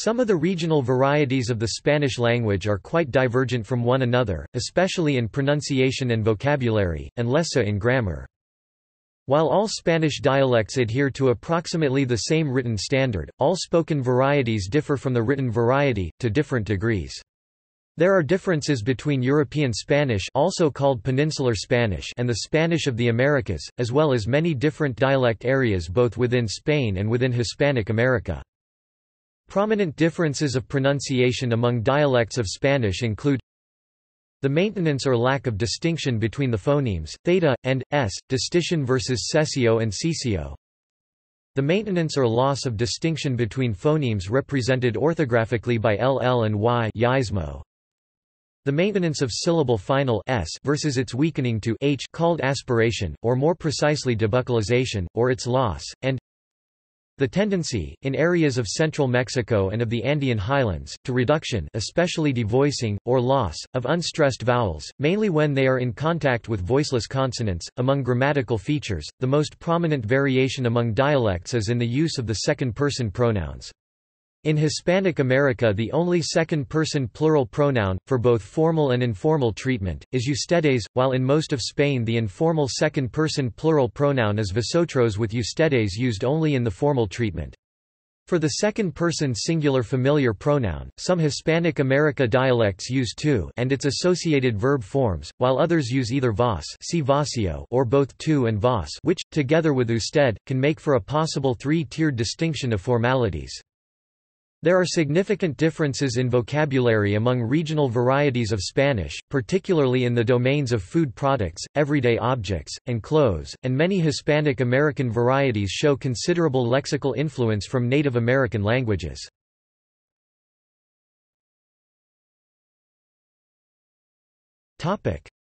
Some of the regional varieties of the Spanish language are quite divergent from one another, especially in pronunciation and vocabulary, and less so in grammar. While all Spanish dialects adhere to approximately the same written standard, all spoken varieties differ from the written variety, to different degrees. There are differences between European Spanish also called Peninsular Spanish and the Spanish of the Americas, as well as many different dialect areas both within Spain and within Hispanic America. Prominent differences of pronunciation among dialects of Spanish include the maintenance or lack of distinction between the phonemes, theta, and, s, distinción versus seseo and ceceo. The maintenance or loss of distinction between phonemes represented orthographically by ll and y yeísmo. The maintenance of syllable final s versus its weakening to h called aspiration, or more precisely debuccalization, or its loss, and the tendency, in areas of central Mexico and of the Andean highlands, to reduction especially devoicing, or loss, of unstressed vowels, mainly when they are in contact with voiceless consonants. Among grammatical features, the most prominent variation among dialects is in the use of the second-person pronouns. In Hispanic America the only second-person plural pronoun, for both formal and informal treatment, is ustedes, while in most of Spain the informal second-person plural pronoun is vosotros with ustedes used only in the formal treatment. For the second-person singular familiar pronoun, some Hispanic America dialects use tu and its associated verb forms, while others use either vos or both tu and vos which, together with usted, can make for a possible three-tiered distinction of formalities. There are significant differences in vocabulary among regional varieties of Spanish, particularly in the domains of food products, everyday objects, and clothes, and many Hispanic American varieties show considerable lexical influence from Native American languages.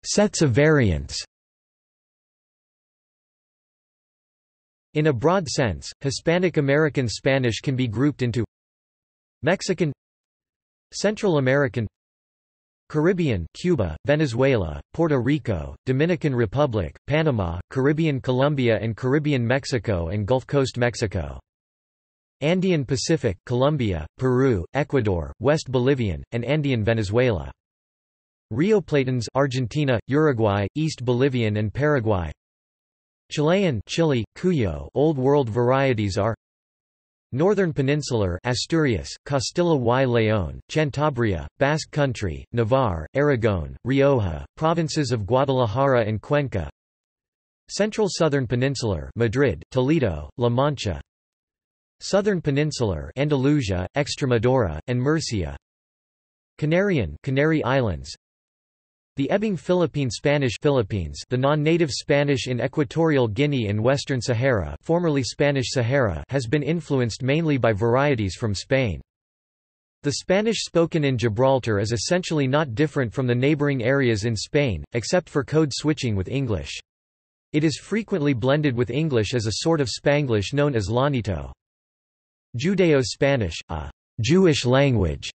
Sets of variants In a broad sense, Hispanic American Spanish can be grouped into Mexican Central American Caribbean Cuba, Venezuela, Puerto Rico, Dominican Republic, Panama, Caribbean Colombia and Caribbean Mexico and Gulf Coast Mexico. Andean Pacific Colombia, Peru, Ecuador, West Bolivian, and Andean Venezuela. Rioplatense Argentina, Uruguay, East Bolivian and Paraguay. Chilean Chile, Cuyo Old World varieties are Northern Peninsular Asturias, Castilla y León, Cantabria, Basque Country, Navarre, Aragon, Rioja, provinces of Guadalajara and Cuenca. Central Southern Peninsular Madrid, Toledo, La Mancha. Southern Peninsular Andalusia, Extremadura, and Murcia. Canarian Canary Islands the Ebing Philippine Spanish Philippines the non-native Spanish in Equatorial Guinea and Western Sahara formerly Spanish Sahara has been influenced mainly by varieties from Spain. The Spanish spoken in Gibraltar is essentially not different from the neighboring areas in Spain, except for code switching with English. It is frequently blended with English as a sort of Spanglish known as Llanito. Judeo-Spanish, a Jewish language,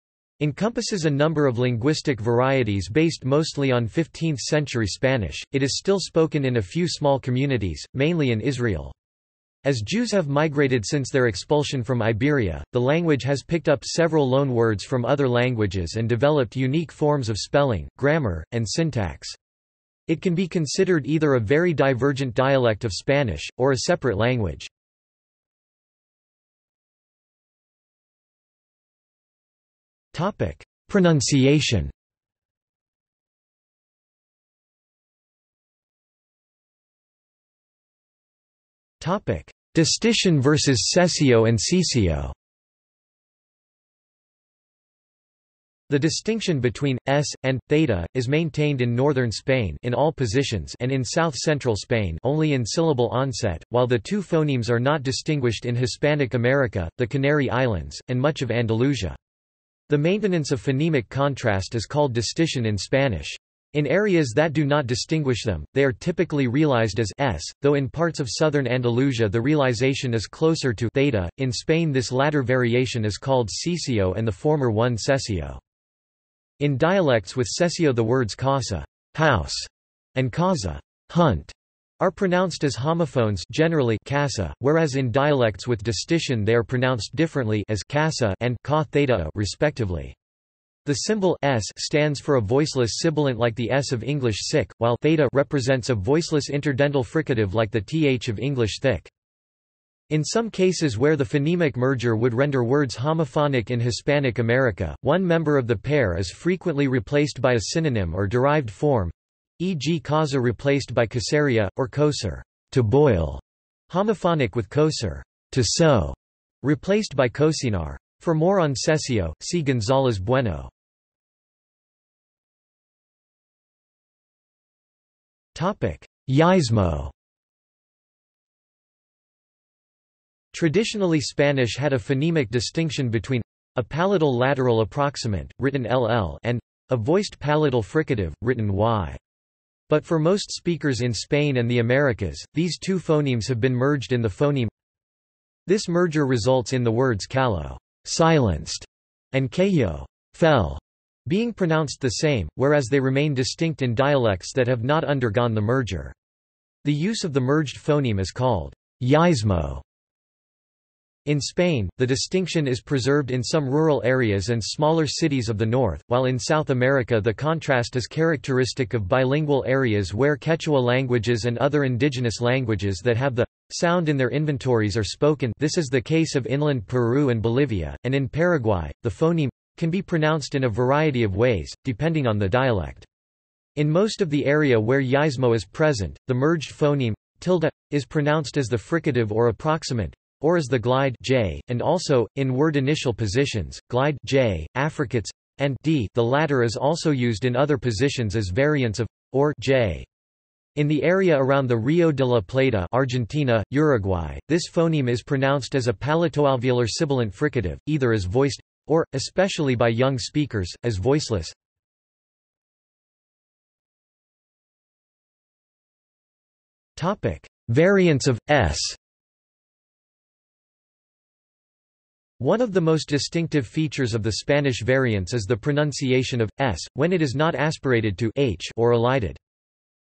encompasses a number of linguistic varieties based mostly on 15th-century Spanish. It is still spoken in a few small communities, mainly in Israel. As Jews have migrated since their expulsion from Iberia, the language has picked up several loan words from other languages and developed unique forms of spelling, grammar, and syntax. It can be considered either a very divergent dialect of Spanish, or a separate language. Topic: Pronunciation. Topic: Distinción versus seseo and ceceo. The distinction between s and theta is maintained in northern Spain in all positions and in south-central Spain only in syllable onset, while the two phonemes are not distinguished in Hispanic America, the Canary Islands, and much of Andalusia. The maintenance of phonemic contrast is called distinción in Spanish. In areas that do not distinguish them, they are typically realized as s, though in parts of southern Andalusia the realization is closer to theta. In Spain this latter variation is called ceceo and the former one seseo. In dialects with seseo the words casa house, and casa hunt, are pronounced as homophones generally casa, whereas in dialects with distinción they are pronounced differently as casa and ka theta respectively. The symbol s stands for a voiceless sibilant like the s of English sick, while theta represents a voiceless interdental fricative like the th of English thick. In some cases where the phonemic merger would render words homophonic in Hispanic America, one member of the pair is frequently replaced by a synonym or derived form, e.g. causa replaced by caseria, or coser to boil, homophonic with coser to sow, replaced by cocinar. For more on seseo, see González Bueno. Yeísmo Traditionally Spanish had a phonemic distinction between a palatal lateral approximant, written ll and a voiced palatal fricative, written y. But for most speakers in Spain and the Americas, these two phonemes have been merged in the phoneme This merger results in the words callo silenced, and cayó fell, being pronounced the same, whereas they remain distinct in dialects that have not undergone the merger. The use of the merged phoneme is called yeísmo. In Spain, the distinction is preserved in some rural areas and smaller cities of the north, while in South America the contrast is characteristic of bilingual areas where Quechua languages and other indigenous languages that have the sound in their inventories are spoken this is the case of inland Peru and Bolivia, and in Paraguay, the phoneme can be pronounced in a variety of ways, depending on the dialect. In most of the area where yeísmo is present, the merged phoneme tilde is pronounced as the fricative or approximant, or as the glide j, and also, in word initial positions, glide j, affricates, and d the latter is also used in other positions as variants of or j. In the area around the Rio de la Plata Argentina, Uruguay, this phoneme is pronounced as a palatoalveolar sibilant fricative, either as voiced, or, especially by young speakers, as voiceless. Variants of s One of the most distinctive features of the Spanish variants is the pronunciation of s when it is not aspirated to h or elided.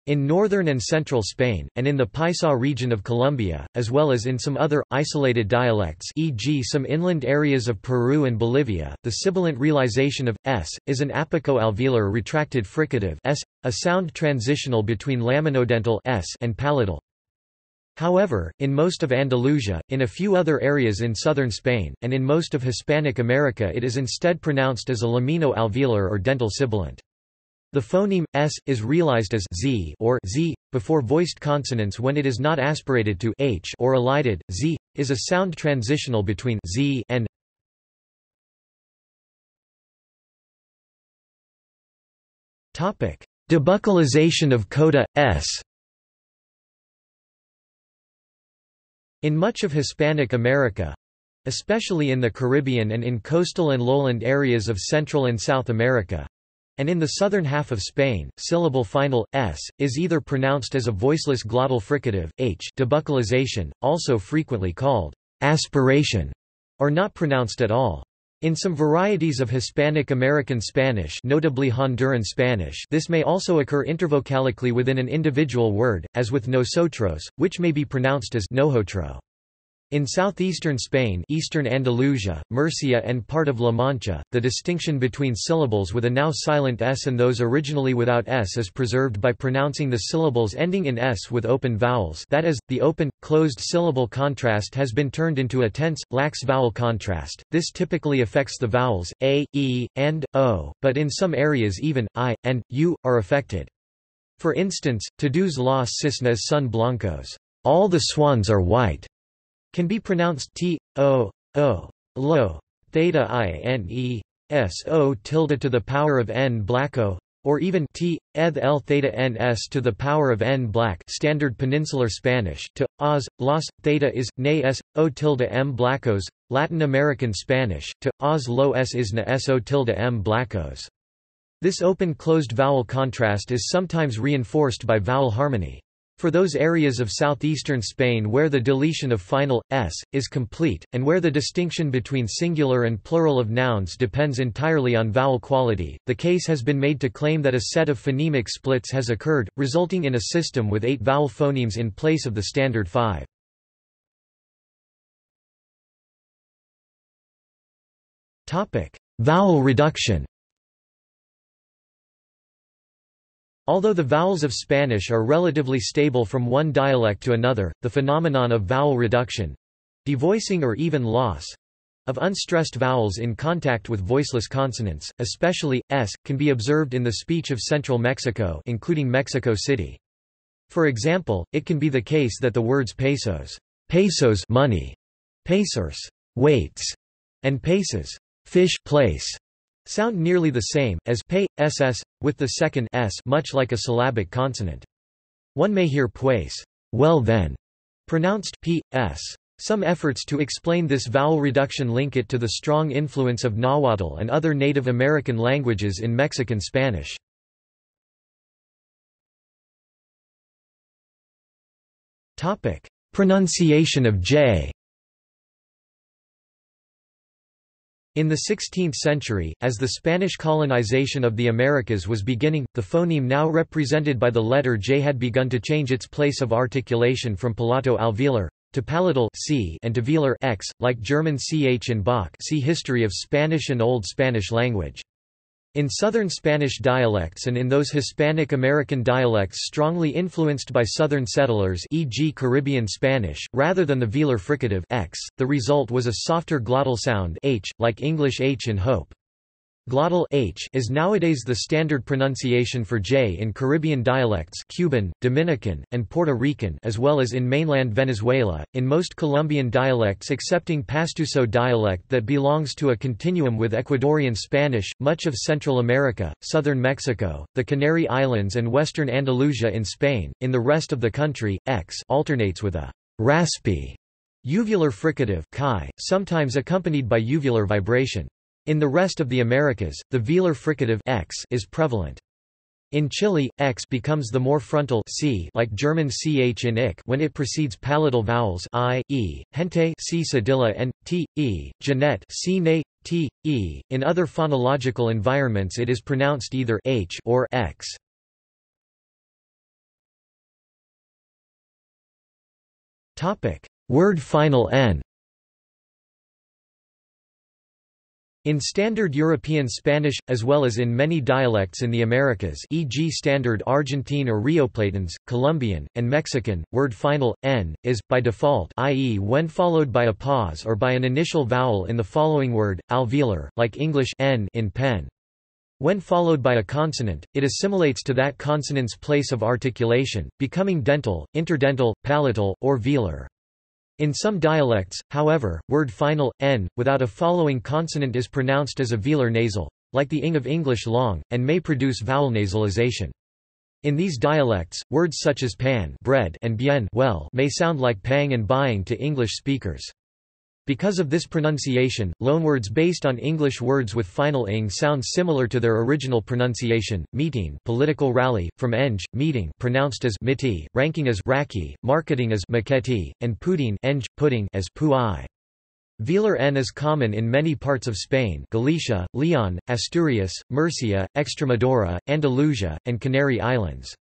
In northern and central Spain, and in the Paisa region of Colombia, as well as in some other, isolated dialects e.g. some inland areas of Peru and Bolivia, the sibilant realization of s is an apico-alveolar retracted fricative s, a sound transitional between laminodental s and palatal However, in most of Andalusia, in a few other areas in southern Spain, and in most of Hispanic America it is instead pronounced as a lamino-alveolar or dental sibilant. The phoneme s is realized as z or z before voiced consonants when it is not aspirated to h or elided. Z is a sound transitional between z and Topic: Debuccalization of coda s. In much of Hispanic America, especially in the Caribbean and in coastal and lowland areas of Central and South America, and in the southern half of Spain, syllable final, s, is either pronounced as a voiceless glottal fricative, h debuccalization, also frequently called aspiration, or not pronounced at all. In some varieties of Hispanic American Spanish notably Honduran Spanish this may also occur intervocalically within an individual word, as with nosotros, which may be pronounced as nojotro. In southeastern Spain eastern Andalusia, Murcia and part of La Mancha, the distinction between syllables with a now silent s and those originally without s is preserved by pronouncing the syllables ending in s with open vowels that is, the open, closed syllable contrast has been turned into a tense, lax vowel contrast. This typically affects the vowels, a, e, and, o, but in some areas even, i, and, u, are affected. For instance, Todos los cisnes son blancos. All the swans are white can be pronounced t, o, o, lo, theta i n e, s o tilde to the power of n blacko, or even t, eth l theta n s to the power of n black standard peninsular Spanish, to, os, los, theta is, ne s, o tilde m blancos, Latin American Spanish, to, os lo s is na s o tilde m blancos. This open-closed vowel contrast is sometimes reinforced by vowel harmony. For those areas of southeastern Spain where the deletion of final s is complete, and where the distinction between singular and plural of nouns depends entirely on vowel quality, the case has been made to claim that a set of phonemic splits has occurred, resulting in a system with eight vowel phonemes in place of the standard five. Vowel reduction Although the vowels of Spanish are relatively stable from one dialect to another, the phenomenon of vowel reduction—devoicing or even loss—of unstressed vowels in contact with voiceless consonants, especially, s, can be observed in the speech of central Mexico including Mexico City. For example, it can be the case that the words pesos, pesos money, pesos weights, and pesos fish place sound nearly the same, as pay, ss, with the second s much like a syllabic consonant. One may hear pues, well then, pronounced p, s. Some efforts to explain this vowel reduction link it to the strong influence of Nahuatl and other Native American languages in Mexican Spanish. Pronunciation of j In the 16th century, as the Spanish colonization of the Americas was beginning, the phoneme now represented by the letter J had begun to change its place of articulation from palato alveolar to palatal c and to velar x, like German ch in Bach see History of Spanish and Old Spanish language. In Southern Spanish dialects and in those Hispanic American dialects strongly influenced by Southern settlers e.g. Caribbean Spanish, rather than the velar fricative x, the result was a softer glottal sound h, like English h in hope. Glottal h is nowadays the standard pronunciation for j in Caribbean dialects Cuban, Dominican, and Puerto Rican as well as in mainland Venezuela, in most Colombian dialects excepting Pastuso dialect that belongs to a continuum with Ecuadorian Spanish, much of Central America, southern Mexico, the Canary Islands and western Andalusia in Spain. In the rest of the country, x alternates with a raspy uvular fricative chi, sometimes accompanied by uvular vibration. In the rest of the Americas, the velar fricative x is prevalent. In Chile, x becomes the more frontal c like German ch in ich when it precedes palatal vowels i, e, gente c cedilla and t, e, Jeanette c ne, t, e. In other phonological environments it is pronounced either h or x. Word final n. In Standard European Spanish, as well as in many dialects in the Americas e.g. Standard Argentine or Rioplatense, Colombian, and Mexican, word final, n, is, by default i.e. when followed by a pause or by an initial vowel in the following word, alveolar, like English n in pen. When followed by a consonant, it assimilates to that consonant's place of articulation, becoming dental, interdental, palatal, or velar. In some dialects, however, word final, n, without a following consonant is pronounced as a velar nasal, like the ing of English long, and may produce vowel nasalization. In these dialects, words such as pan bread and bien well may sound like pang and buying to English speakers. Because of this pronunciation, loanwords based on English words with final ing sound similar to their original pronunciation. Meeting, political rally, from eng, meeting, pronounced as miti, ranking as raki, marketing as maketi, and pudding, eng, pudding as puai. Velar n is common in many parts of Spain Galicia, Leon, Asturias, Murcia, Extremadura, Andalusia, and Canary Islands.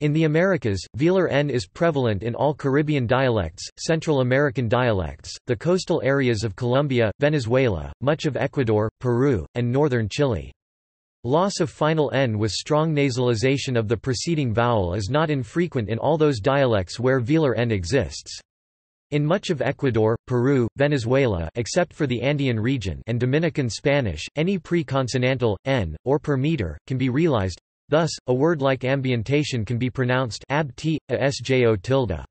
In the Americas, velar n is prevalent in all Caribbean dialects, Central American dialects, the coastal areas of Colombia, Venezuela, much of Ecuador, Peru, and northern Chile. Loss of final n with strong nasalization of the preceding vowel is not infrequent in all those dialects where velar n exists. In much of Ecuador, Peru, Venezuela except for the Andean region and Dominican Spanish, any pre-consonantal, n, or per meter, can be realized, Thus, a word like ambientation can be pronounced ab t, a sjo tilde.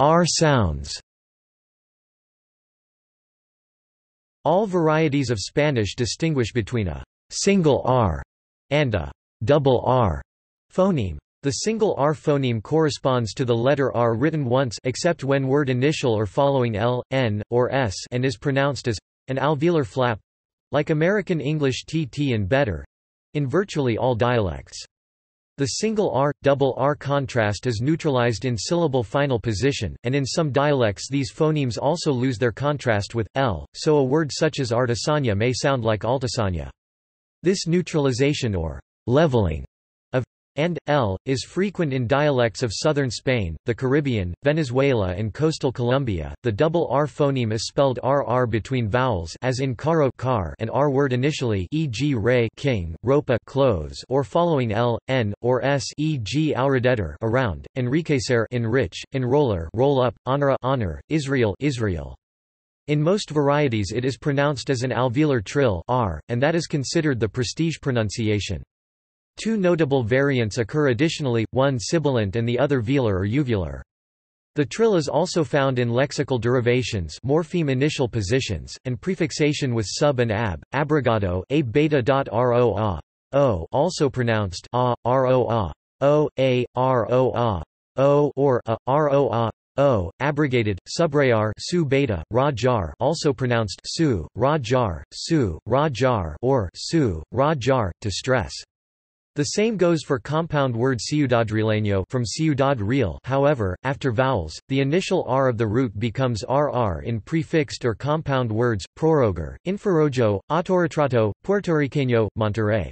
R sounds All varieties of Spanish distinguish between a single R and a double R phoneme. The single R phoneme corresponds to the letter R written once except when word initial or following L, N, or S and is pronounced as an alveolar flap like American English TT and better in virtually all dialects. The single r, double r contrast is neutralized in syllable final position, and in some dialects these phonemes also lose their contrast with l, so a word such as artisania may sound like altisania. This neutralization or leveling and l is frequent in dialects of southern Spain, the Caribbean, Venezuela and coastal Colombia. The double r phoneme is spelled rr between vowels as in caro car and r word initially e.g. re king, ropa clothes or following l, n or s e.g. auradeter around, enriquecer enrich, enroller roll up, honora honor, Israel Israel. In most varieties it is pronounced as an alveolar trill r, and that is considered the prestige pronunciation. Two notable variants occur additionally, one sibilant and the other velar or uvular. The trill is also found in lexical derivations morpheme initial positions, and prefixation with sub and ab, abrogado a beta dot ro a, o also pronounced a, or a, abrogated, subrayar su beta, ra jar also pronounced su, ra jar, su, ra jar or su, ra jar, to stress. The same goes for compound word ciudadrileño from ciudad real however, after vowels, the initial r of the root becomes rr in prefixed or compound words, proroger, infrarojo, autorretrato, puertorriqueño, Monterrey.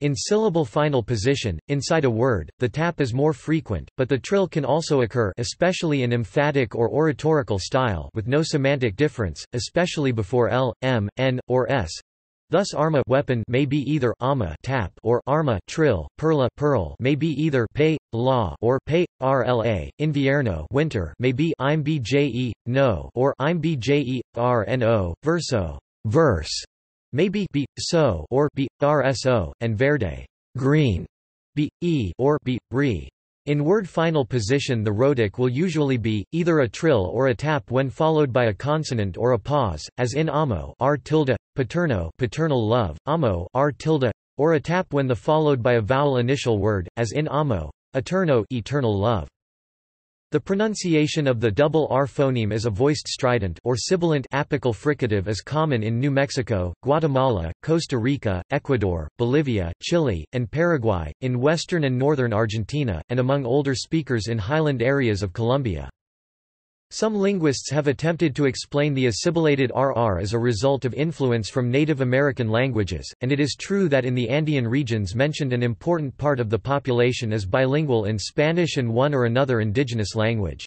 In syllable final position, inside a word, the tap is more frequent, but the trill can also occur especially in emphatic or oratorical style with no semantic difference, especially before l, m, n, or s, Thus arma weapon may be either ama tap or arma trill, perla pearl may be either pay, law or pay, rla, invierno winter may be im bje, no or im bje, rno, verso verse may be b, so or b, rso, and verde green, b, e or b, re. In word final position the rhotic will usually be, either a trill or a tap when followed by a consonant or a pause, as in amo r tilde, paterno paternal love, amo r tilde, or a tap when the followed by a vowel initial word, as in amo, eterno eternal love. The pronunciation of the double R phoneme as a voiced strident or sibilant apical fricative is common in New Mexico, Guatemala, Costa Rica, Ecuador, Bolivia, Chile, and Paraguay, in western and northern Argentina, and among older speakers in highland areas of Colombia. Some linguists have attempted to explain the assimilated RR as a result of influence from Native American languages, and it is true that in the Andean regions mentioned an important part of the population is bilingual in Spanish and one or another indigenous language.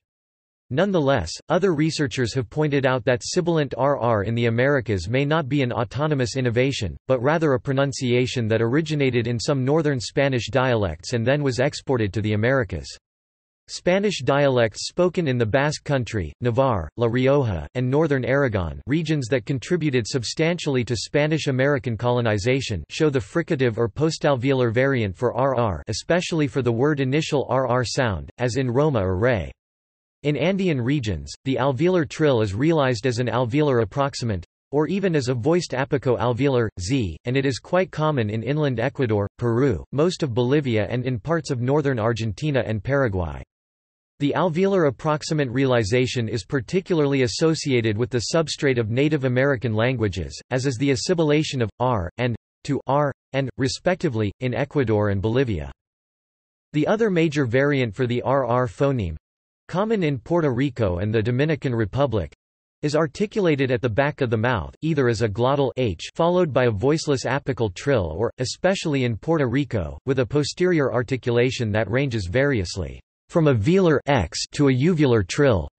Nonetheless, other researchers have pointed out that sibilant RR in the Americas may not be an autonomous innovation, but rather a pronunciation that originated in some northern Spanish dialects and then was exported to the Americas. Spanish dialects spoken in the Basque Country, Navarre, La Rioja, and northern Aragon regions that contributed substantially to Spanish-American colonization show the fricative or postalveolar variant for RR especially for the word initial RR sound, as in Roma or Re. In Andean regions, the alveolar trill is realized as an alveolar approximant, or even as a voiced apico-alveolar, z, and it is quite common in inland Ecuador, Peru, most of Bolivia and in parts of northern Argentina and Paraguay. The alveolar approximant realization is particularly associated with the substrate of Native American languages, as is the assimilation of r and to r and respectively in Ecuador and Bolivia. The other major variant for the RR phoneme common in Puerto Rico and the Dominican Republic is articulated at the back of the mouth, either as a glottal h followed by a voiceless apical trill or, especially in Puerto Rico, with a posterior articulation that ranges variously from a velar x to a uvular trill.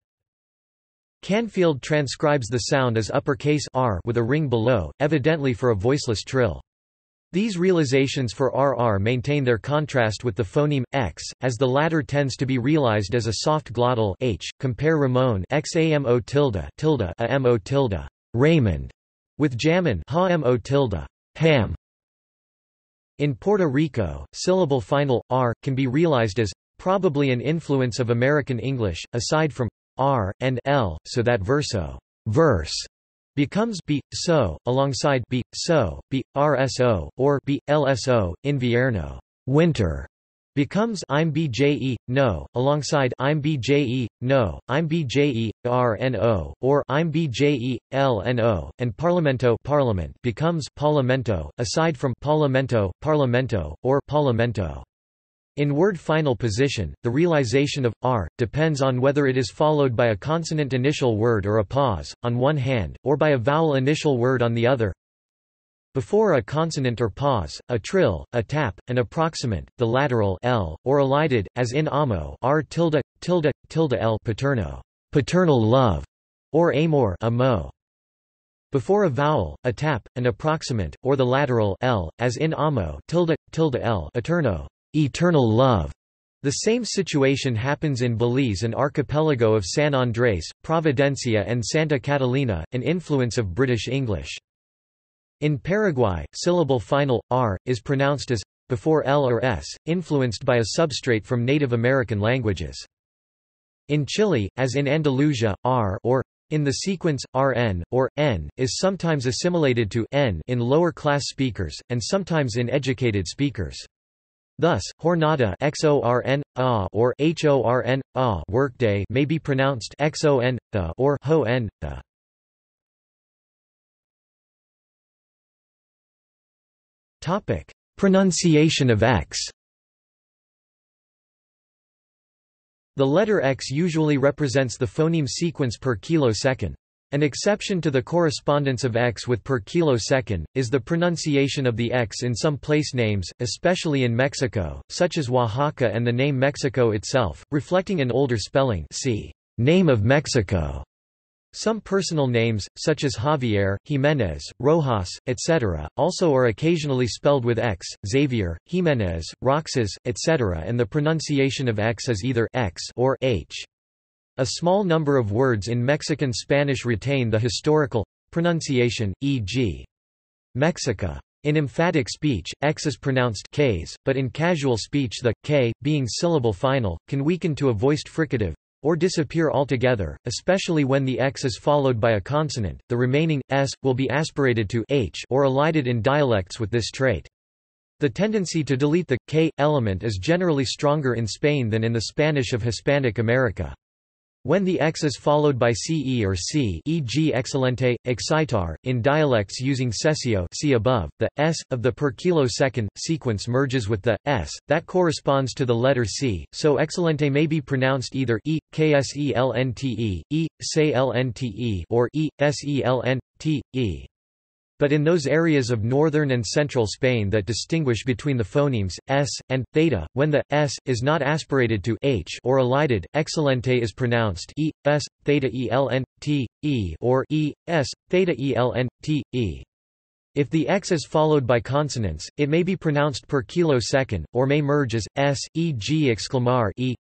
Canfield transcribes the sound as uppercase r with a ring below, evidently for a voiceless trill. These realizations for RR maintain their contrast with the phoneme x, as the latter tends to be realized as a soft glottal h. Compare Ramon xamo tilde tilde amo tilde Raymond with Jamin ha tilde ham. In Puerto Rico, syllable final r can be realized as probably an influence of American English, aside from r and l, so that verso verse becomes b so alongside b so b rso or b lso invierno winter becomes I'm BJE, no, alongside I'm BJE, no, I'm BJE, or I'm BJE, and Parlamento parliament becomes Parlamento, aside from Parlamento, Parlamento, or Parlamento. In word final position, the realization of r depends on whether it is followed by a consonant initial word or a pause, on one hand, or by a vowel initial word on the other. Before a consonant or pause, a trill, a tap, an approximant, the lateral l, or elided, as in amo r tilde, tilde, tilde l paterno, paternal love, or amor amo. Before a vowel, a tap, an approximant, or the lateral l, as in amo tilde, tilde l eterno, eternal love. The same situation happens in Belize and archipelago of San Andrés, Providencia and Santa Catalina, an influence of British English. In Paraguay, syllable final, r, is pronounced as, before l or s, influenced by a substrate from Native American languages. In Chile, as in Andalusia, r or in the sequence, rn, or n, is sometimes assimilated to n in lower-class speakers, and sometimes in educated speakers. Thus, jornada xorn, a or horn, a workday may be pronounced xon, the or ho n, the. Topic: Pronunciation of X. The letter X usually represents the phoneme sequence per kilosecond. An exception to the correspondence of X with per kilosecond, is the pronunciation of the X in some place names, especially in Mexico, such as Oaxaca and the name Mexico itself, reflecting an older spelling see, name of Mexico. Some personal names, such as Javier, Jiménez, Rojas, etc., also are occasionally spelled with X, Xavier, Jiménez, Roxas, etc. and the pronunciation of X is either X or H. A small number of words in Mexican Spanish retain the historical pronunciation, e.g. Mexica. In emphatic speech, X is pronounced Ks, but in casual speech the K, being syllable final, can weaken to a voiced fricative, or disappear altogether, especially when the x is followed by a consonant, the remaining, s, will be aspirated to h or elided in dialects with this trait. The tendency to delete the k element is generally stronger in Spain than in the Spanish of Hispanic America. When the x is followed by ce or c e.g. excelente, excitar, in dialects using seseo see above, the s, of the per kilosecond, sequence merges with the s, that corresponds to the letter c, so excellente may be pronounced either e, e, or e. But in those areas of northern and central Spain that distinguish between the phonemes, s, and, theta, when the, s, is not aspirated to h or elided, excelente is pronounced e, s, theta eln, t, e or e, s, theta eln, t, e. If the x is followed by consonants, it may be pronounced per kilosecond, or may merge as, s, e.g. exclamar e,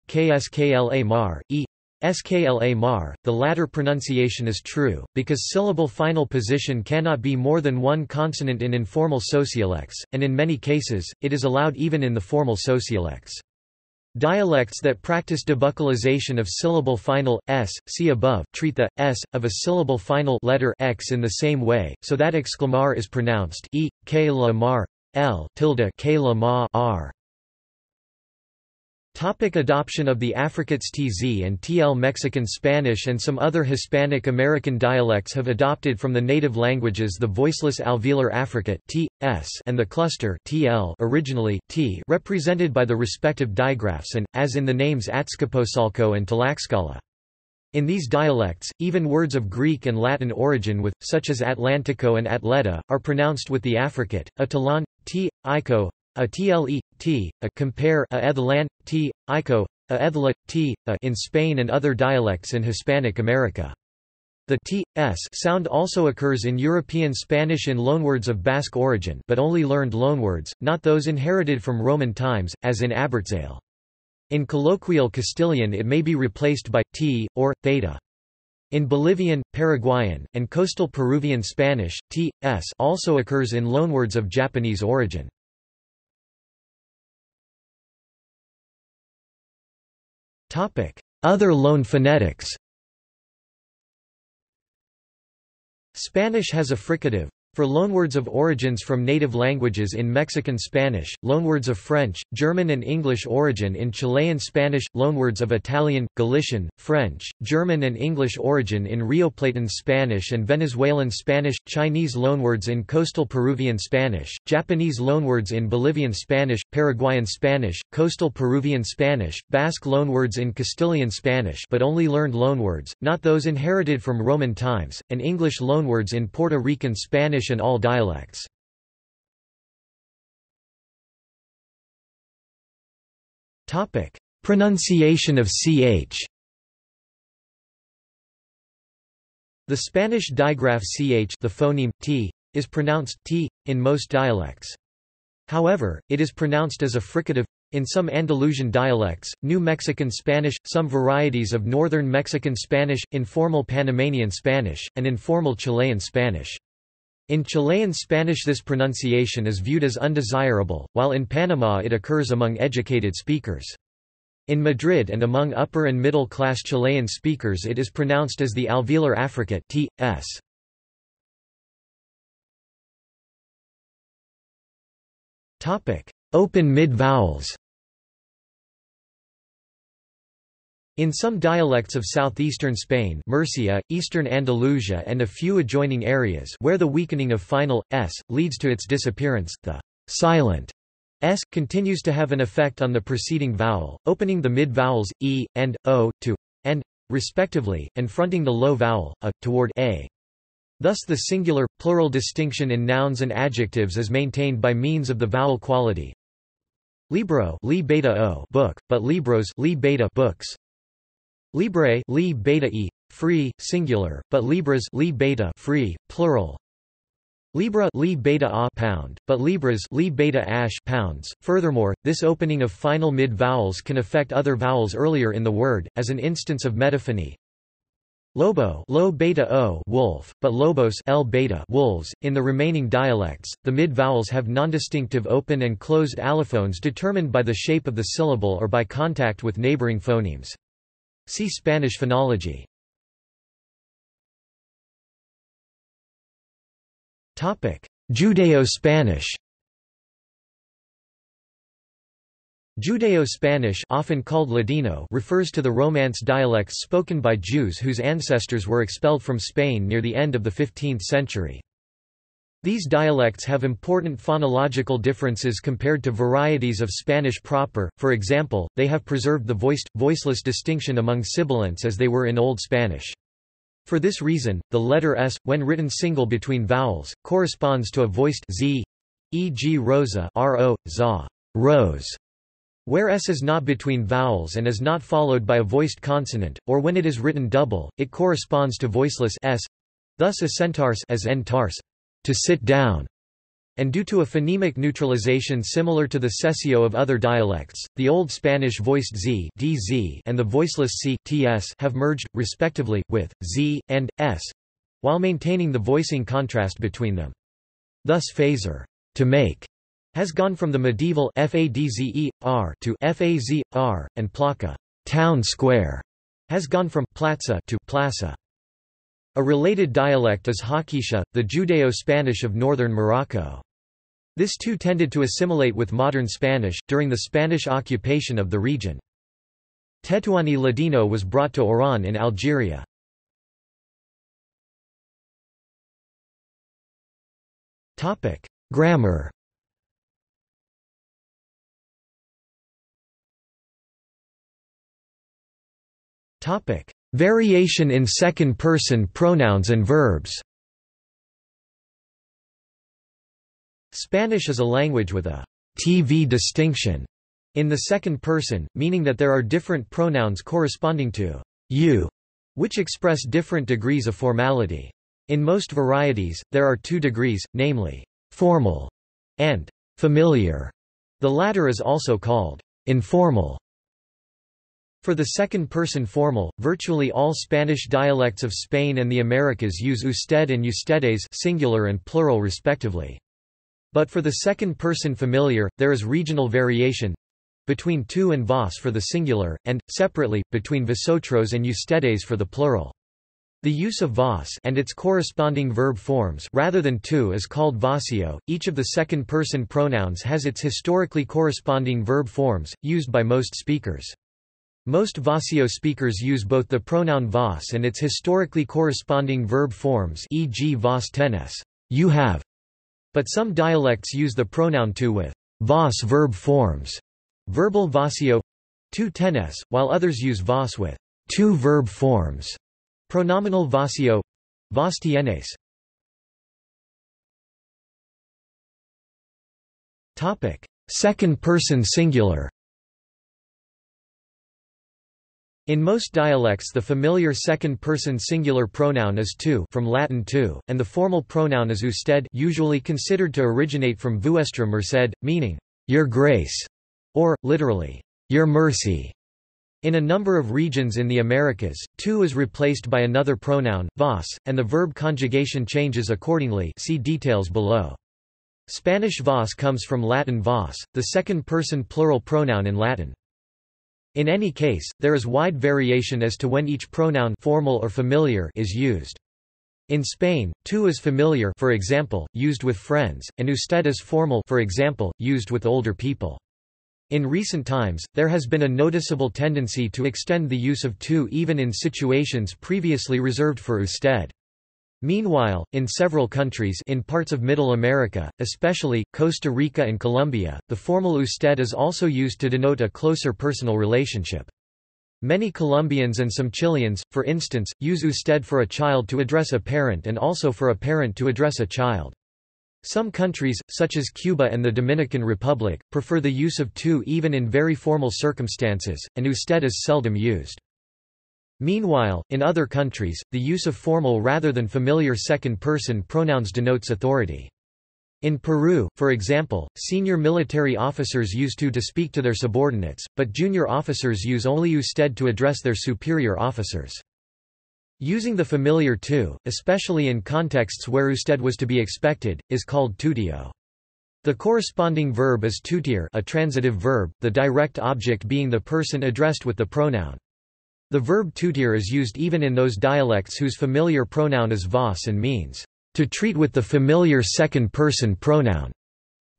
mar, e, skla mar, the latter pronunciation is true, because syllable final position cannot be more than one consonant in informal sociolects, and in many cases, it is allowed even in the formal sociolects. Dialects that practice debuccalization of syllable final, s, see above, treat the, s, of a syllable final letter x in the same way, so that exclamar is pronounced e, k la mar, l tilde k la ma r. Topic adoption of the affricates TZ and TL Mexican Spanish and some other Hispanic American dialects have adopted from the native languages the voiceless alveolar affricate t, s and the cluster TL originally t represented by the respective digraphs and, as in the names Azcapotzalco and Tlaxcala. In these dialects, even words of Greek and Latin origin with, such as Atlantico and Atleta, are pronounced with the affricate, a talon, t, ico, a tle, t, a compare a ethalan, t, ico, a ethla, t, a in Spain and other dialects in Hispanic America. The t, s sound also occurs in European Spanish in loanwords of Basque origin but only learned loanwords, not those inherited from Roman times, as in Abertzale. In colloquial Castilian it may be replaced by t, or, theta. In Bolivian, Paraguayan, and coastal Peruvian Spanish, t, s also occurs in loanwords of Japanese origin. Other loan phonetics. Spanish has a fricative For loanwords of origins from native languages in Mexican Spanish, loanwords of French, German and English origin in Chilean Spanish, loanwords of Italian, Galician, French, German and English origin in Rioplatense Spanish and Venezuelan Spanish, Chinese loanwords in coastal Peruvian Spanish, Japanese loanwords in Bolivian Spanish, Paraguayan Spanish, coastal Peruvian Spanish, Basque loanwords in Castilian Spanish but only learned loanwords, not those inherited from Roman times, and English loanwords in Puerto Rican Spanish Spanish and all dialects. Topic: Pronunciation of ch The Spanish digraph ch the phoneme t is pronounced t in most dialects. However, it is pronounced as a fricative in some Andalusian dialects, New Mexican Spanish, some varieties of Northern Mexican Spanish, informal Panamanian Spanish, and informal Chilean Spanish. In Chilean Spanish this pronunciation is viewed as undesirable, while in Panama it occurs among educated speakers. In Madrid and among upper and middle class Chilean speakers it is pronounced as the alveolar affricate t, s. Open mid-vowels In some dialects of southeastern Spain Murcia, eastern Andalusia and a few adjoining areas where the weakening of final, s, leads to its disappearance, the silent s continues to have an effect on the preceding vowel, opening the mid-vowels, e, and, o, to, and, respectively, and fronting the low vowel, a, toward a. Thus the singular, plural distinction in nouns and adjectives is maintained by means of the vowel quality. Libro li beta o book, but libros li beta books, Libre li beta e, free, singular, but libras li beta free, plural. Libra li beta a pound, but libras li beta ash pounds. Furthermore, this opening of final mid vowels can affect other vowels earlier in the word, as an instance of metaphony. Lobo lo beta o wolf, but lobos l beta wolves. In the remaining dialects, the mid vowels have nondistinctive open and closed allophones determined by the shape of the syllable or by contact with neighboring phonemes. See Spanish phonology. Topic: Judeo-Spanish Judeo-Spanish often called Ladino refers to the Romance dialects spoken by Jews whose ancestors were expelled from Spain near the end of the 15th century. These dialects have important phonological differences compared to varieties of Spanish proper, for example, they have preserved the voiced, voiceless distinction among sibilants as they were in Old Spanish. For this reason, the letter s, when written single between vowels, corresponds to a voiced z, e.g. rosa ro, za, rose, where s is not between vowels and is not followed by a voiced consonant, or when it is written double, it corresponds to voiceless s, thus a centaurs as n tars to sit down, and due to a phonemic neutralization similar to the seseo of other dialects, the Old Spanish voiced z dz and the voiceless c ts have merged, respectively, with z and s, while maintaining the voicing contrast between them. Thus phaser to make has gone from the medieval fadzer to fazr, and placa town square has gone from plaza to plaza. A related dialect is Haketia, the Judeo-Spanish of northern Morocco. This too tended to assimilate with modern Spanish, during the Spanish occupation of the region. Tetuani Ladino was brought to Oran in Algeria. Grammar Topic: Variation in second-person pronouns and verbs Spanish is a language with a TV distinction in the second person, meaning that there are different pronouns corresponding to you, which express different degrees of formality. In most varieties, there are two degrees, namely, formal and familiar. The latter is also called informal. For the second-person formal, virtually all Spanish dialects of Spain and the Americas use usted and ustedes singular and plural respectively. But for the second-person familiar, there is regional variation between tu and vos for the singular, and, separately, between vosotros and ustedes for the plural. The use of vos and its corresponding verb forms rather than tu is called voseo. Each of the second-person pronouns has its historically corresponding verb forms, used by most speakers. Most Voseo speakers use both the pronoun vos and its historically corresponding verb forms e.g. vos tennis, you have, but some dialects use the pronoun tu with vos verb forms, verbal voseo, tu tennis, while others use vos with two verb forms. Pronominal voseo Vos tienes Second person singular In most dialects the familiar second-person singular pronoun is tu from Latin tu, and the formal pronoun is usted usually considered to originate from vuestra merced, meaning, your grace, or, literally, your mercy. In a number of regions in the Americas, tu is replaced by another pronoun, vos, and the verb conjugation changes accordingly see details below. Spanish vos comes from Latin vos, the second-person plural pronoun in Latin. In any case, there is wide variation as to when each pronoun formal or familiar is used. In Spain, tu is familiar for example, used with friends, and usted is formal for example, used with older people. In recent times, there has been a noticeable tendency to extend the use of tu even in situations previously reserved for usted. Meanwhile, in several countries in parts of Middle America, especially, Costa Rica and Colombia, the formal usted is also used to denote a closer personal relationship. Many Colombians and some Chileans, for instance, use usted for a child to address a parent and also for a parent to address a child. Some countries, such as Cuba and the Dominican Republic, prefer the use of tu even in very formal circumstances, and usted is seldom used. Meanwhile, in other countries, the use of formal rather than familiar second-person pronouns denotes authority. In Peru, for example, senior military officers use tu to speak to their subordinates, but junior officers use only usted to address their superior officers. Using the familiar tu, especially in contexts where usted was to be expected, is called tuteo. The corresponding verb is tutir a transitive verb, the direct object being the person addressed with the pronoun. The verb tutir is used even in those dialects whose familiar pronoun is vos and means, to treat with the familiar second-person pronoun.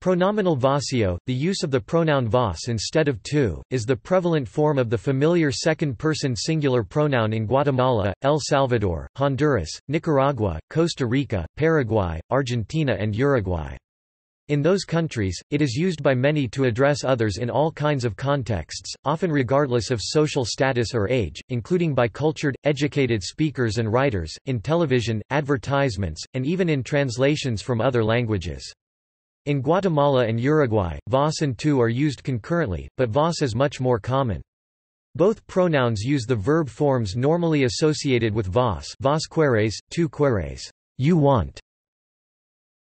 Pronominal voseo, the use of the pronoun vos instead of tu, is the prevalent form of the familiar second-person singular pronoun in Guatemala, El Salvador, Honduras, Nicaragua, Costa Rica, Paraguay, Argentina and Uruguay. In those countries, it is used by many to address others in all kinds of contexts, often regardless of social status or age, including by cultured, educated speakers and writers, in television, advertisements, and even in translations from other languages. In Guatemala and Uruguay, vos and tu are used concurrently, but vos is much more common. Both pronouns use the verb forms normally associated with vos vos queres, tu queres, you want.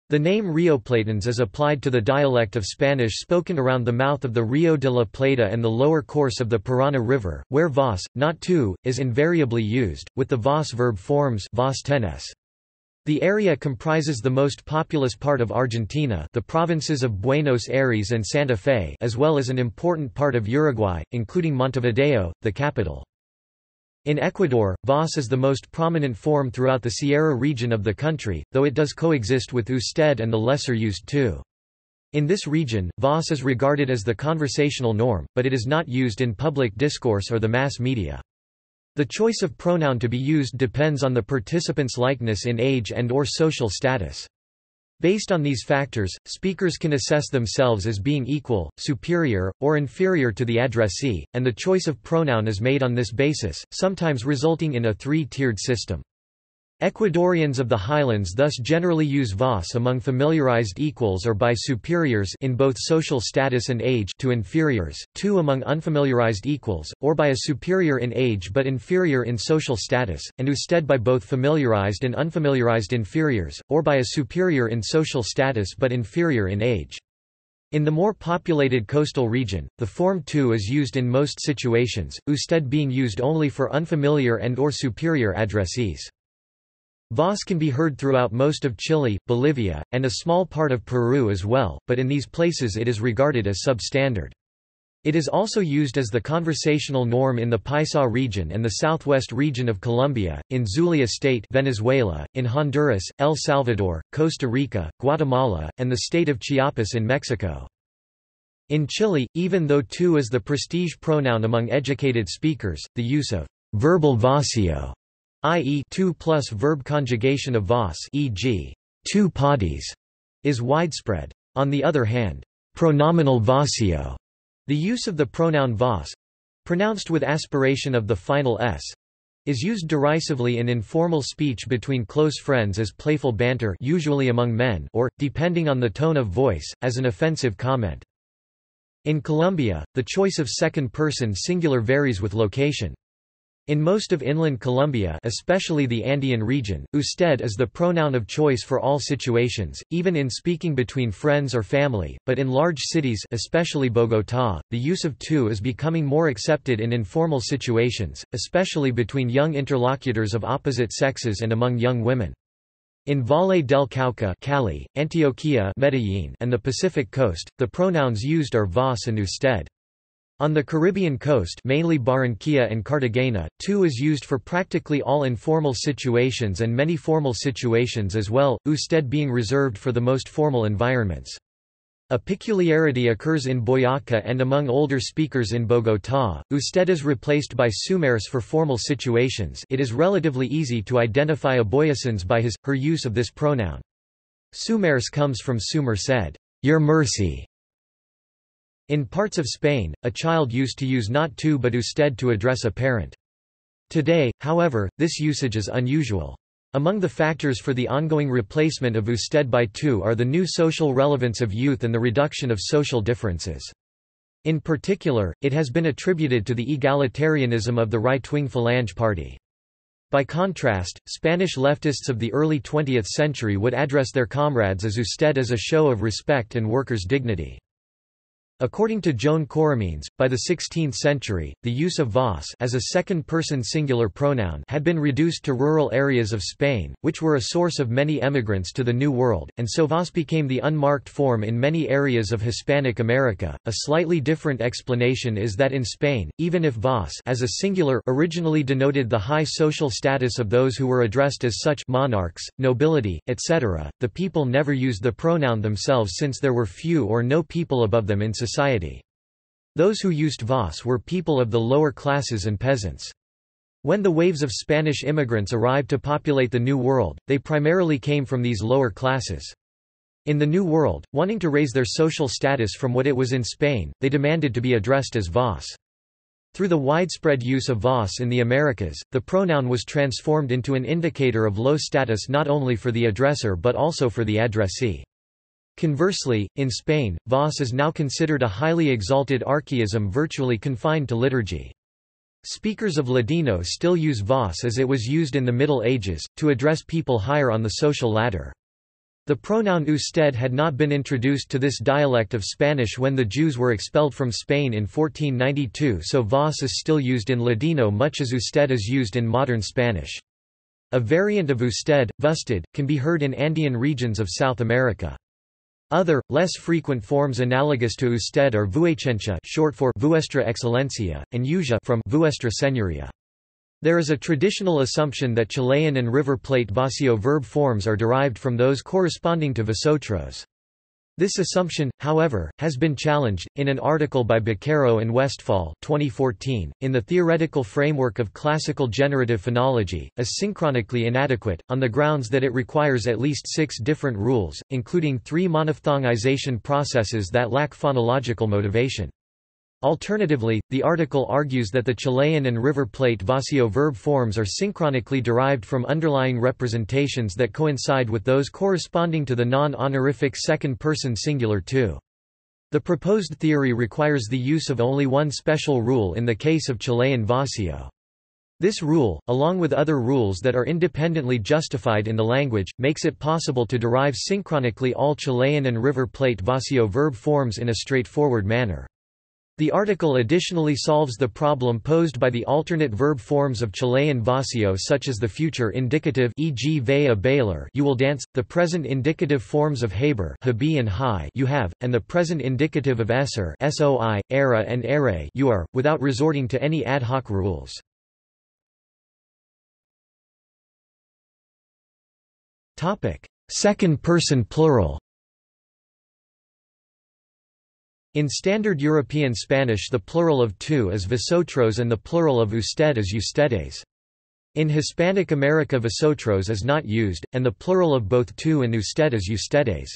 The name Rioplatense is applied to the dialect of Spanish spoken around the mouth of the Rio de la Plata and the lower course of the Parana River, where vos, not tu, is invariably used, with the vos verb forms vos tenés. The area comprises the most populous part of Argentina the provinces of Buenos Aires and Santa Fe as well as an important part of Uruguay, including Montevideo, the capital. In Ecuador, Vos is the most prominent form throughout the Sierra region of the country, though it does coexist with usted and the lesser used tu. In this region, Vos is regarded as the conversational norm, but it is not used in public discourse or the mass media. The choice of pronoun to be used depends on the participant's likeness in age and or social status. Based on these factors, speakers can assess themselves as being equal, superior, or inferior to the addressee, and the choice of pronoun is made on this basis, sometimes resulting in a three-tiered system. Ecuadorians of the highlands thus generally use vos among familiarized equals or by superiors in both social status and age to inferiors, tu among unfamiliarized equals, or by a superior in age but inferior in social status, and usted by both familiarized and unfamiliarized inferiors, or by a superior in social status but inferior in age. In the more populated coastal region, the form tu is used in most situations, usted being used only for unfamiliar and or superior addressees. Vos can be heard throughout most of Chile, Bolivia, and a small part of Peru as well, but in these places it is regarded as substandard. It is also used as the conversational norm in the Paisa region and the southwest region of Colombia, in Zulia State Venezuela, in Honduras, El Salvador, Costa Rica, Guatemala, and the state of Chiapas in Mexico. In Chile, even though tu is the prestige pronoun among educated speakers, the use of verbal voseo, i.e. 2 plus verb conjugation of vos e.g., two podis, is widespread. On the other hand, pronominal voseo, the use of the pronoun vos, pronounced with aspiration of the final s, is used derisively in informal speech between close friends as playful banter usually among men or, depending on the tone of voice, as an offensive comment. In Colombia, the choice of second-person singular varies with location. In most of inland Colombia especially the Andean region, usted is the pronoun of choice for all situations, even in speaking between friends or family, but in large cities especially Bogotá, the use of tu is becoming more accepted in informal situations, especially between young interlocutors of opposite sexes and among young women. In Valle del Cauca Cali, Antioquia Medellin, and the Pacific Coast, the pronouns used are vos and usted. On the Caribbean coast mainly Barranquilla and Cartagena, tu is used for practically all informal situations and many formal situations as well, usted being reserved for the most formal environments. A peculiarity occurs in Boyacá and among older speakers in Bogotá. Usted is replaced by sumercé for formal situations it is relatively easy to identify a Boyacense by his, her use of this pronoun. Sumercé comes from su merced, your mercy. In parts of Spain, a child used to use not tu but usted to address a parent. Today, however, this usage is unusual. Among the factors for the ongoing replacement of usted by tu are the new social relevance of youth and the reduction of social differences. In particular, it has been attributed to the egalitarianism of the right-wing Falange party. By contrast, Spanish leftists of the early 20th century would address their comrades as usted as a show of respect and workers' dignity. According to Joan Coromines, by the 16th century, the use of vos as a second-person singular pronoun had been reduced to rural areas of Spain, which were a source of many emigrants to the New World, and so vos became the unmarked form in many areas of Hispanic America. A slightly different explanation is that in Spain, even if vos as a singular originally denoted the high social status of those who were addressed as such monarchs, nobility, etc., the people never used the pronoun themselves since there were few or no people above them in society society. Those who used Vos were people of the lower classes and peasants. When the waves of Spanish immigrants arrived to populate the New World, they primarily came from these lower classes. In the New World, wanting to raise their social status from what it was in Spain, they demanded to be addressed as Vos. Through the widespread use of Vos in the Americas, the pronoun was transformed into an indicator of low status not only for the addressor but also for the addressee. Conversely, in Spain, Vos is now considered a highly exalted archaism virtually confined to liturgy. Speakers of Ladino still use Vos as it was used in the Middle Ages, to address people higher on the social ladder. The pronoun usted had not been introduced to this dialect of Spanish when the Jews were expelled from Spain in 1492 so Vos is still used in Ladino much as usted is used in modern Spanish. A variant of usted, vusted, can be heard in Andean regions of South America. Other, less frequent forms analogous to usted are vuecencia short for vuestra excelencia, and usía from vuestra señoría. There is a traditional assumption that Chilean and River Plate voseo verb forms are derived from those corresponding to vosotros. This assumption, however, has been challenged, in an article by Baquero and Westfall 2014, in the theoretical framework of classical generative phonology, as synchronically inadequate, on the grounds that it requires at least six different rules, including three monophthongization processes that lack phonological motivation. Alternatively, the article argues that the Chilean and River Plate Voseo verb forms are synchronically derived from underlying representations that coincide with those corresponding to the non-honorific second-person singular tu. The proposed theory requires the use of only one special rule in the case of Chilean Voseo. This rule, along with other rules that are independently justified in the language, makes it possible to derive synchronically all Chilean and River Plate Voseo verb forms in a straightforward manner. The article additionally solves the problem posed by the alternate verb forms of Chilean voseo such as the future indicative e.g. ve a bailar you will dance, the present indicative forms of haber habe and high you have, and the present indicative of esser soi, era and ere you are, without resorting to any ad hoc rules. Second person plural In Standard European Spanish the plural of tu is vosotros and the plural of usted is ustedes. In Hispanic America vosotros is not used, and the plural of both tu and usted is ustedes.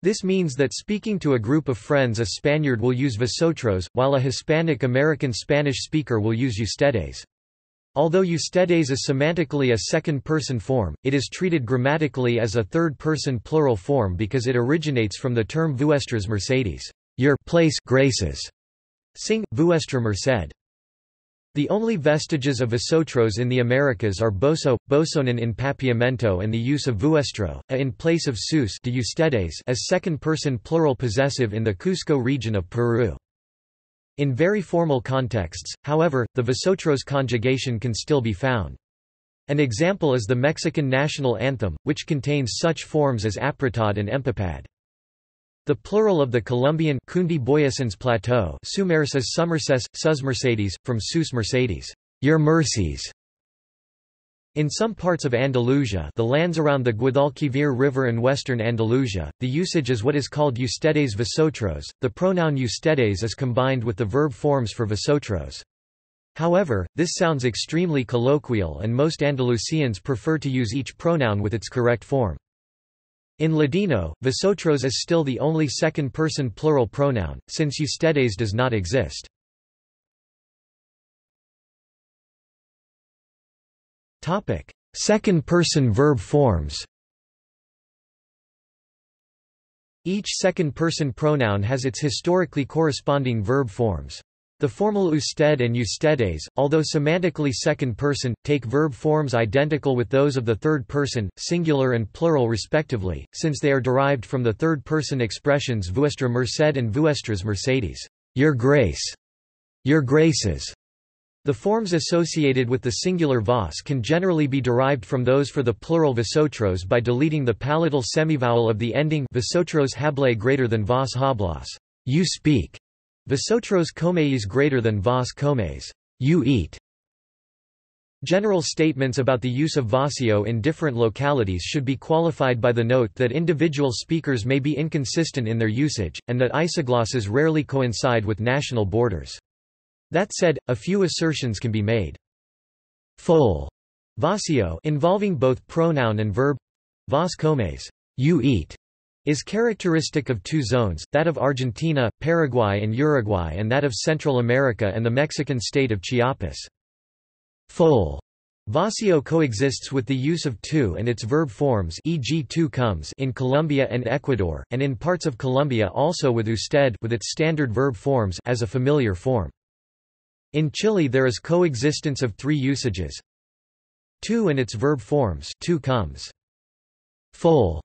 This means that speaking to a group of friends a Spaniard will use vosotros, while a Hispanic American Spanish speaker will use ustedes. Although ustedes is semantically a second-person form, it is treated grammatically as a third-person plural form because it originates from the term vuestras mercedes your place graces. Sing, vuestra merced. The only vestiges of vosotros in the Americas are boso, bosonen in papiamento and the use of vuestro, a in place of sus de ustedes as second-person plural possessive in the Cusco region of Peru. In very formal contexts, however, the vosotros conjugation can still be found. An example is the Mexican national anthem, which contains such forms as apretad and empapad. The plural of the Colombian Cundiboyacense plateau Sumercé is Sumercés, sus Mercedes, from sus Mercedes, your mercies. In some parts of Andalusia the lands around the Guadalquivir River and western Andalusia, the usage is what is called ustedes vosotros, the pronoun ustedes is combined with the verb forms for vosotros. However, this sounds extremely colloquial and most Andalusians prefer to use each pronoun with its correct form. In Ladino, vosotros is still the only second-person plural pronoun, since ustedes does not exist. Second-person verb forms Each second-person pronoun has its historically corresponding verb forms. The formal usted and ustedes, although semantically second person, take verb forms identical with those of the third person, singular and plural respectively, since they are derived from the third person expressions vuestra merced and vuestras mercedes, your grace, your graces. The forms associated with the singular vos can generally be derived from those for the plural vosotros by deleting the palatal semivowel of the ending vosotros hable greater than vos hablas, you speak, Vosotros coméis greater than vos comes. You eat. General statements about the use of voseo in different localities should be qualified by the note that individual speakers may be inconsistent in their usage, and that isoglosses rarely coincide with national borders. That said, a few assertions can be made. Full voseo involving both pronoun and verb vos comes, you eat, is characteristic of tu zones, that of Argentina, Paraguay and Uruguay and that of Central America and the Mexican state of Chiapas. Full Voseo coexists with the use of tu and its verb forms e.g. tu comes in Colombia and Ecuador, and in parts of Colombia also with usted with its standard verb forms as a familiar form. In Chile there is coexistence of three usages. Tu and its verb forms two comes. Full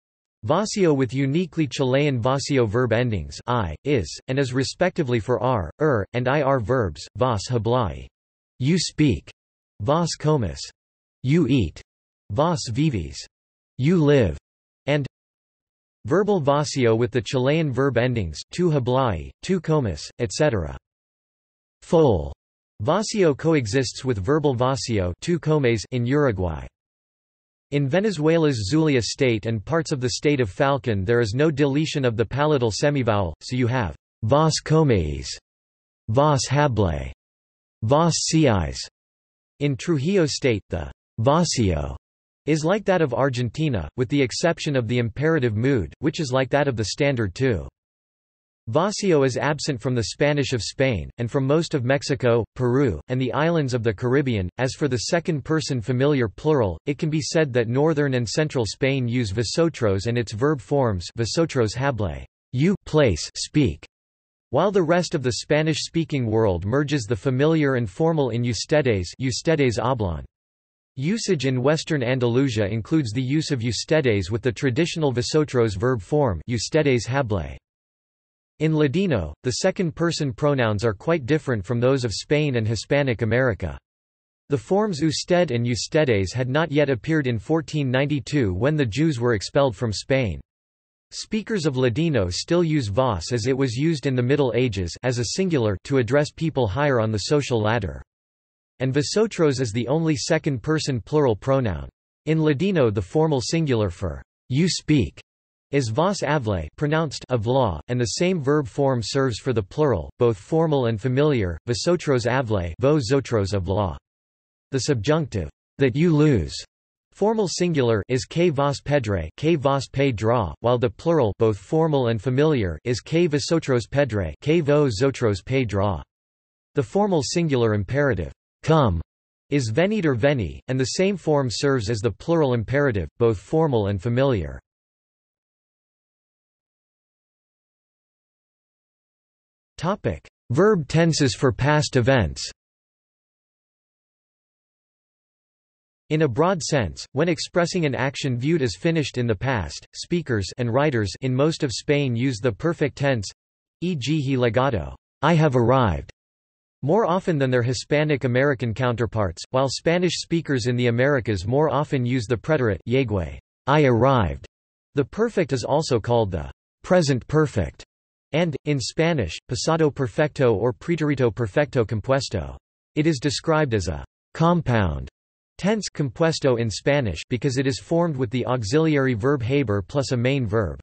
Voseo with uniquely Chilean voseo verb endings i, is, and is respectively for r, er, and ir verbs, vos hablai. You speak. Vos comes. You eat. Vos vives. You live. And verbal voseo with the Chilean verb endings tu hablai, tu comes, etc. Full. Voseo coexists with verbal voseo tu comes in Uruguay. In Venezuela's Zulia state and parts of the state of Falcon there is no deletion of the palatal semivowel, so you have vos comes, vos hable, vos cis. In Trujillo state, the voseo is like that of Argentina, with the exception of the imperative mood, which is like that of the standard too. Voseo is absent from the Spanish of Spain, and from most of Mexico, Peru, and the islands of the Caribbean. As for the second-person familiar plural, it can be said that northern and central Spain use vosotros and its verb forms vosotros hable, you place speak, while the rest of the Spanish-speaking world merges the familiar and formal in ustedes, ustedes hablan. Usage in western Andalusia includes the use of ustedes with the traditional vosotros verb form ustedes hable. In Ladino, the second-person pronouns are quite different from those of Spain and Hispanic America. The forms usted and ustedes had not yet appeared in 1492 when the Jews were expelled from Spain. Speakers of Ladino still use vos as it was used in the Middle Ages as a singular to address people higher on the social ladder. And vosotros is the only second-person plural pronoun. In Ladino the formal singular for you speak is vos avle pronounced law, and the same verb form serves for the plural, both formal and familiar, vosotros avle vos of law. The subjunctive, that you lose, formal singular is que vos pedre que vos pedra, while the plural both formal and familiar is que vosotros pedre que vos otros pedra. The formal singular imperative, come, is venid or veni, and the same form serves as the plural imperative, both formal and familiar. Topic: Verb tenses for past events. In a broad sense, when expressing an action viewed as finished in the past, speakers and writers in most of Spain use the perfect tense, e.g. he llegado, I have arrived, more often than their Hispanic American counterparts, while Spanish speakers in the Americas more often use the preterite llegue, I arrived. The perfect is also called the present perfect and, in Spanish, pasado perfecto or preterito perfecto compuesto. It is described as a compound tense compuesto in Spanish because it is formed with the auxiliary verb haber plus a main verb.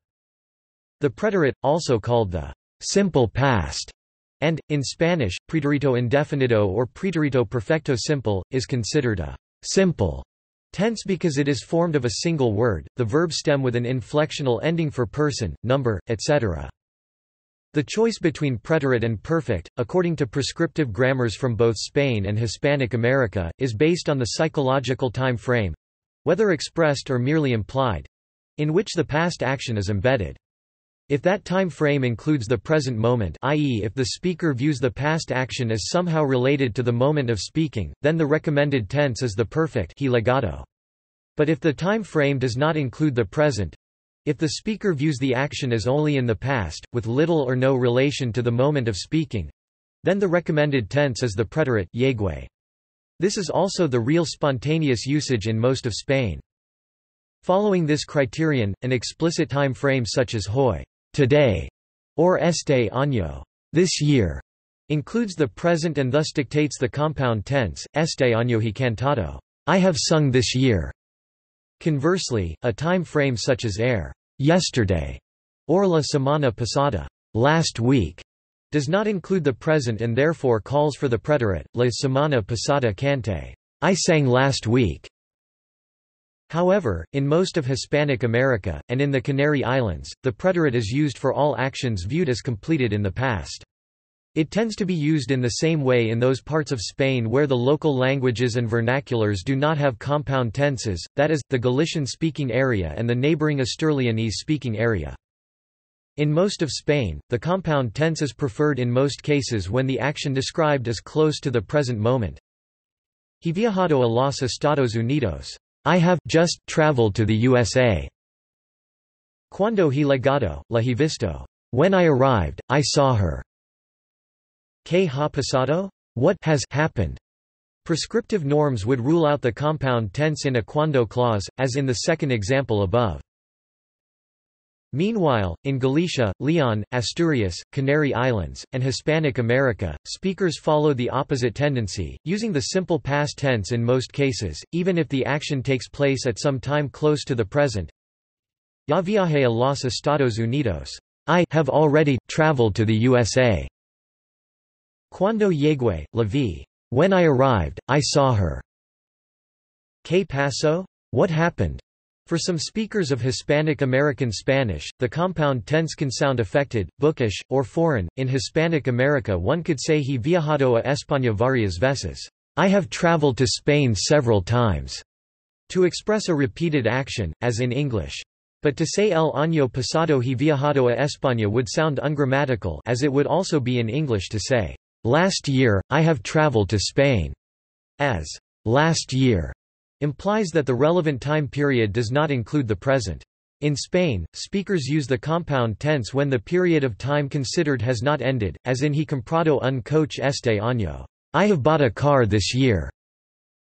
The preterite, also called the simple past, and, in Spanish, preterito indefinido or preterito perfecto simple, is considered a simple tense because it is formed of a single word, the verb stem with an inflectional ending for person, number, etc. The choice between preterite and perfect, according to prescriptive grammars from both Spain and Hispanic America, is based on the psychological time frame—whether expressed or merely implied—in which the past action is embedded. If that time frame includes the present moment i.e. if the speaker views the past action as somehow related to the moment of speaking, then the recommended tense is the perfect he llegado. But if the time frame does not include the present, if the speaker views the action as only in the past, with little or no relation to the moment of speaking, then the recommended tense is the preterite llegue. This is also the real spontaneous usage in most of Spain. Following this criterion, an explicit time frame such as hoy today, or este año this year, includes the present and thus dictates the compound tense, este año he cantado I have sung this year. Conversely, a time frame such as air yesterday or la semana pasada last week does not include the present and therefore calls for the preterite, la semana pasada cante I sang last week. However, in most of Hispanic America, and in the Canary Islands, the preterite is used for all actions viewed as completed in the past. It tends to be used in the same way in those parts of Spain where the local languages and vernaculars do not have compound tenses, that is, the Galician-speaking area and the neighbouring Asturleonese-speaking area. In most of Spain, the compound tense is preferred in most cases when the action described is close to the present moment. He viajado a los Estados Unidos. I have just traveled to the USA. Cuando he llegado, la he visto. When I arrived, I saw her. ¿Qué ha pasado? What has happened? Prescriptive norms would rule out the compound tense in a cuando clause, as in the second example above. Meanwhile, in Galicia, Leon, Asturias, Canary Islands, and Hispanic America, speakers follow the opposite tendency, using the simple past tense in most cases, even if the action takes place at some time close to the present. Ya viaje a los Estados Unidos. I have already traveled to the USA. Cuando llegué, la vi. When I arrived, I saw her. ¿Qué pasó? What happened? For some speakers of Hispanic American Spanish, the compound tense can sound affected, bookish, or foreign. In Hispanic America, one could say he viajado a España varias veces. I have traveled to Spain several times. To express a repeated action, as in English. But to say el año pasado he viajado a España would sound ungrammatical as it would also be in English to say, Last year, I have traveled to Spain, as last year implies that the relevant time period does not include the present. In Spain, speakers use the compound tense when the period of time considered has not ended, as in he comprado un coche este año. I have bought a car this year.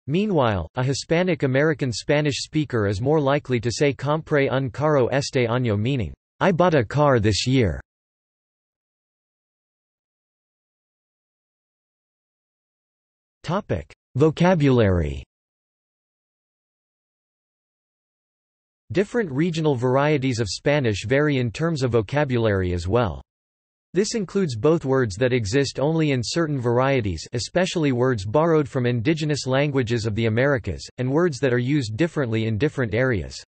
Meanwhile, a Hispanic-American Spanish speaker is more likely to say compré un carro este año meaning, I bought a car this year. Vocabulary Different regional varieties of Spanish vary in terms of vocabulary as well. This includes both words that exist only in certain varieties especially words borrowed from indigenous languages of the Americas, and words that are used differently in different areas.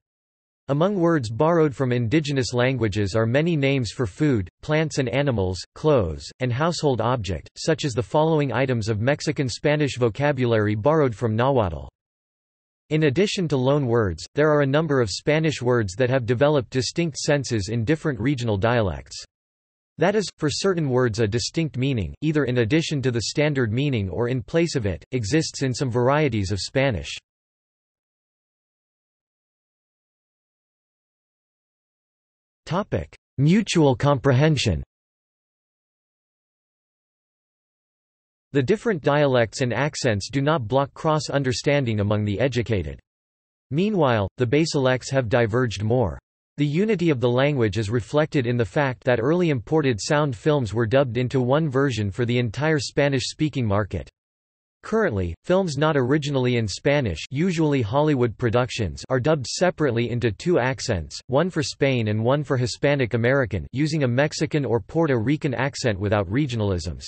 Among words borrowed from indigenous languages are many names for food, plants and animals, clothes, and household object, such as the following items of Mexican Spanish vocabulary borrowed from Nahuatl. In addition to loan words, there are a number of Spanish words that have developed distinct senses in different regional dialects. That is, for certain words a distinct meaning, either in addition to the standard meaning or in place of it, exists in some varieties of Spanish. Mutual comprehension The different dialects and accents do not block cross-understanding among the educated. Meanwhile, the basilects have diverged more. The unity of the language is reflected in the fact that early imported sound films were dubbed into one version for the entire Spanish-speaking market. Currently, films not originally in Spanish usually Hollywood productions are dubbed separately into two accents, one for Spain and one for Hispanic American using a Mexican or Puerto Rican accent without regionalisms.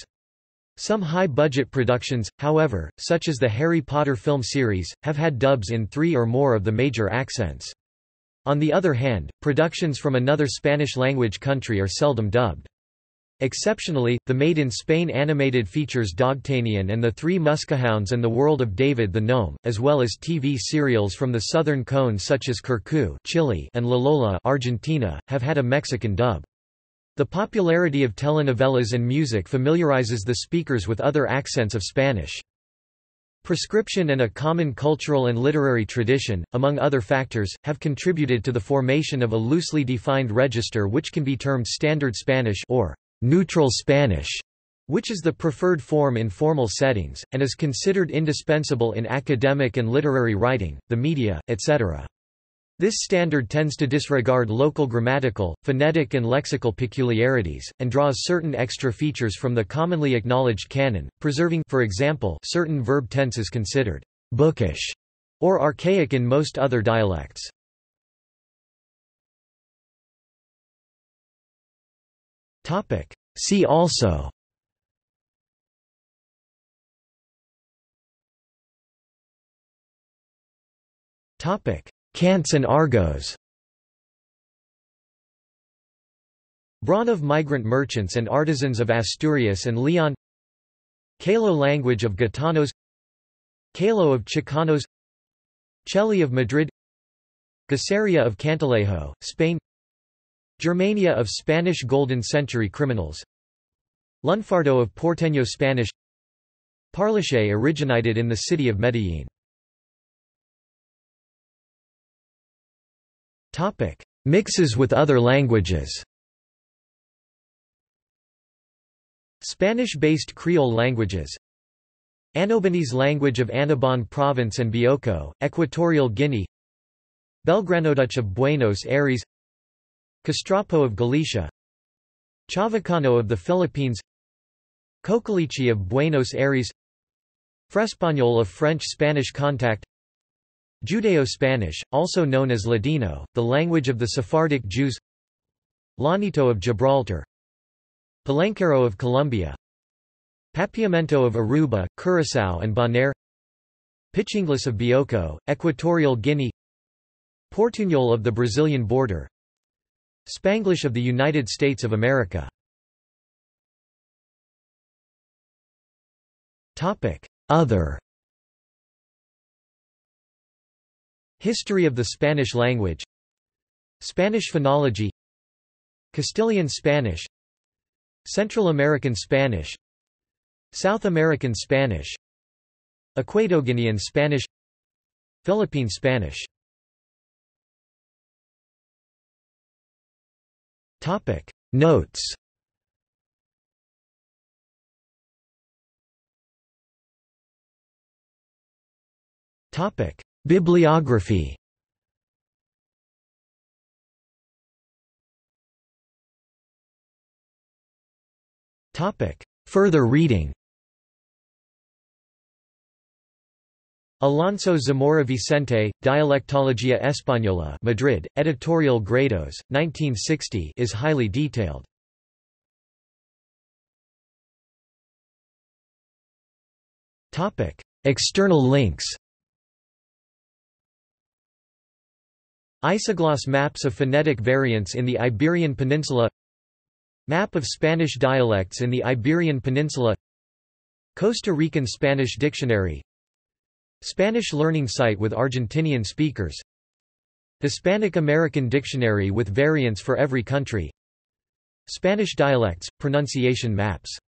Some high-budget productions, however, such as the Harry Potter film series, have had dubs in three or more of the major accents. On the other hand, productions from another Spanish-language country are seldom dubbed. Exceptionally, the Made in Spain animated features Dogtanian and the Three Muskehounds and the World of David the Gnome, as well as TV serials from the southern cone such as Curcu Chile and La Lola Argentina, have had a Mexican dub. The popularity of telenovelas and music familiarizes the speakers with other accents of Spanish. Prescription and a common cultural and literary tradition, among other factors, have contributed to the formation of a loosely defined register which can be termed Standard Spanish or neutral Spanish, which is the preferred form in formal settings, and is considered indispensable in academic and literary writing, the media, etc. This standard tends to disregard local grammatical, phonetic and lexical peculiarities, and draws certain extra features from the commonly acknowledged canon, preserving for example, certain verb tenses considered «bookish» or archaic in most other dialects. See also. Topic. Cants and Argots. Bron of migrant merchants and artisans of Asturias and Leon. Kalo language of Gitanos. Kalo of Chicanos. Cheli of Madrid. Gacería of Cantalejo, Spain Germania of Spanish Golden Century criminals. Lunfardo of Porteño Spanish. Parlache originated in the city of Medellín. Mixes with other languages. Spanish-based Creole languages. Annobonese language of Annobon Province and Bioko, Equatorial Guinea. Belgranodeutsch of Buenos Aires Castrapo of Galicia Chavacano of the Philippines Cocoliche of Buenos Aires Frespañol of French-Spanish contact Judeo-Spanish, also known as Ladino, the language of the Sephardic Jews Llanito of Gibraltar Palenquero of Colombia Papiamento of Aruba, Curaçao and Bonaire Pichinglés of Bioko, Equatorial Guinea Portuñol of the Brazilian border Spanglish of the United States of America. Other. History of the Spanish language. Spanish phonology. Castilian Spanish. Central American Spanish. South American Spanish. Equatoguinean Spanish. Philippine Spanish Topic. Notes. Topic. Bibliography. Topic. Further reading Alonso Zamora Vicente, Dialectología Española Madrid, Editorial Gredos, 1960 is highly detailed. External links. Isogloss maps of phonetic variants in the Iberian Peninsula. Map of Spanish dialects in the Iberian Peninsula. Costa Rican Spanish Dictionary Spanish learning site with Argentinian speakers. Hispanic American Dictionary with variants for every country. Spanish dialects, pronunciation maps